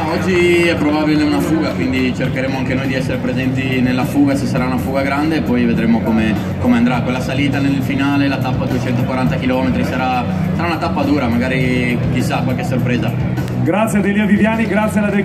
No, oggi è probabile una fuga, quindi cercheremo anche noi di essere presenti nella fuga se sarà una fuga grande e poi vedremo come, come andrà. Quella salita nel finale, la tappa 240 km sarà, sarà una tappa dura, magari chissà qualche sorpresa. Grazie a Delia Viviani, grazie alla De